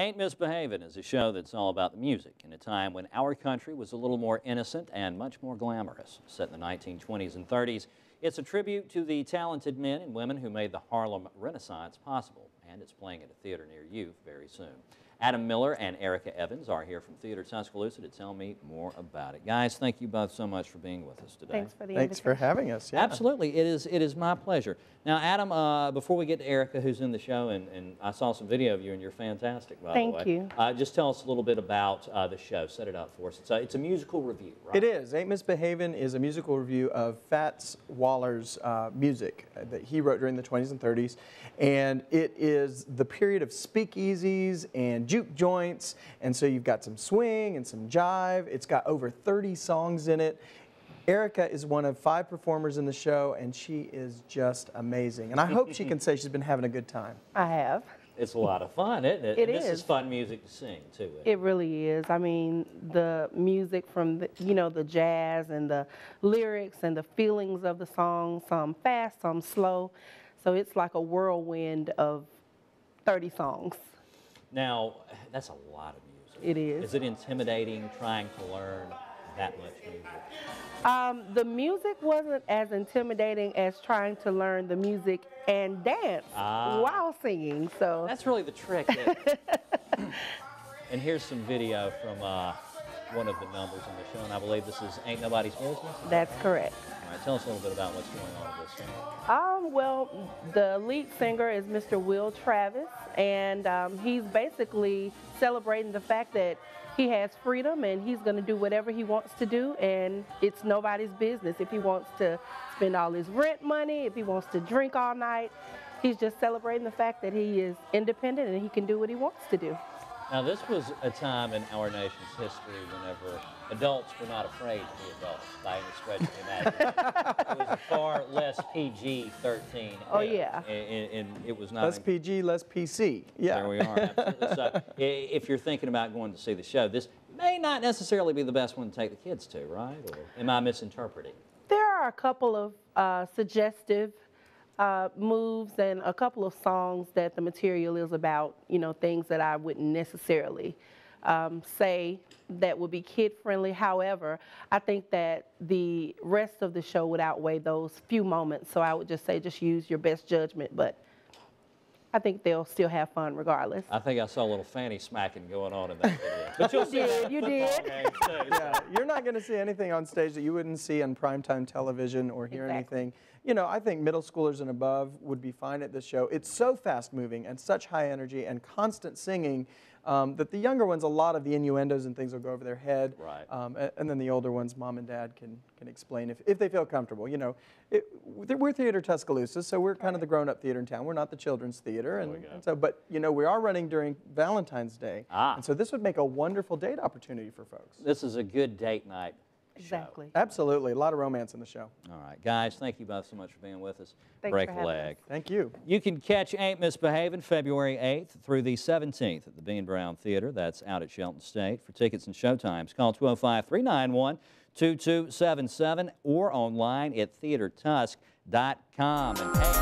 Ain't Misbehavin' is a show that's all about the music in a time when our country was a little more innocent and much more glamorous. Set in the 1920s and 30s, it's a tribute to the talented men and women who made the Harlem Renaissance possible, and it's playing at a theater near you very soon. Adam Miller and Erica Evans are here from Theater Tuscaloosa to tell me more about it. Guys, thank you both so much for being with us today. Thanks for the Thanks for having us. Yeah. Absolutely, it is. It is my pleasure. Now, Adam, uh, before we get to Erica, who's in the show, and, and I saw some video of you, and you're fantastic, by Thank the way. Thank you. Uh, just tell us a little bit about uh, the show. Set it up for us. It's a, it's a musical revue, right? It is. Ain't Misbehavin' is a musical revue of Fats Waller's uh, music uh, that he wrote during the 20s and 30s. And it is the period of speakeasies and juke joints. And so you've got some swing and some jive. It's got over 30 songs in it. Erica is one of five performers in the show, and she is just amazing. And I hope she can say she's been having a good time. I have. It's a lot of fun, isn't it? It And This is is. fun music to sing, too. isn't It really is. I mean, the music from the, you know, the jazz and the lyrics and the feelings of the song, some fast, some slow. So it's like a whirlwind of 30 songs. Now, that's a lot of music. It is. Is it intimidating trying to learn that much music? Um, the music wasn't as intimidating as trying to learn the music and dance Ah. while singing. So That's really the trick. and here's some video from uh, one of the numbers in the show, and I believe this is Ain't Nobody's Business. that's correct. All right, tell us a little bit about what's going on with this song. Um, well, the lead singer is Mr. Will Travis, and um, he's basically celebrating the fact that he has freedom and he's going to do whatever he wants to do, and it's nobody's business. If he wants to spend all his rent money, if he wants to drink all night, he's just celebrating the fact that he is independent and he can do what he wants to do. Now, this was a time in our nation's history whenever adults were not afraid to be adults by any stretch of the imagination. it was far less PG-13. Oh, era, yeah. And, and it was not. Less PG, less PC. Yeah. There we are. Absolutely. so, if you're thinking about going to see the show, this may not necessarily be the best one to take the kids to, right? Or am I misinterpreting? There are a couple of uh, suggestive uh, moves and a couple of songs that the material is about, you know, things that I wouldn't necessarily um, say that would be kid friendly. However, I think that the rest of the show would outweigh those few moments. So I would just say just use your best judgment, but I think they'll still have fun regardless. I think I saw a little fanny smacking going on in that video. But you'll You that did, you at football did. games, too, so. yeah, you're not going to see anything on stage that you wouldn't see on primetime television or hear Exactly. anything. You know, I think middle schoolers and above would be fine at this show. It's so fast moving and such high energy and constant singing um, that the younger ones, a lot of the innuendos and things will go over their head. Right. Um, a- and, then the older ones, mom and dad can, can explain if, if they feel comfortable. You know, it, we're Theater Tuscaloosa, so we're kind of the grown up theater in town. We're not the children's theater. And, and so, but, you know, we are running during Valentine's Day. Ah. And so this would make a wonderful date opportunity for folks. This is a good date night show. Exactly. Absolutely. A lot of romance in the show. All right, guys, thank you both so much for being with us. Thanks Break for a leg. us. Thank you. You can catch Ain't Misbehavin' February 8th through the 17th at the Bean Brown Theater. That's out at Shelton State. For tickets and showtimes, call 205 391 2277 or online at theatretusc.com. And hey,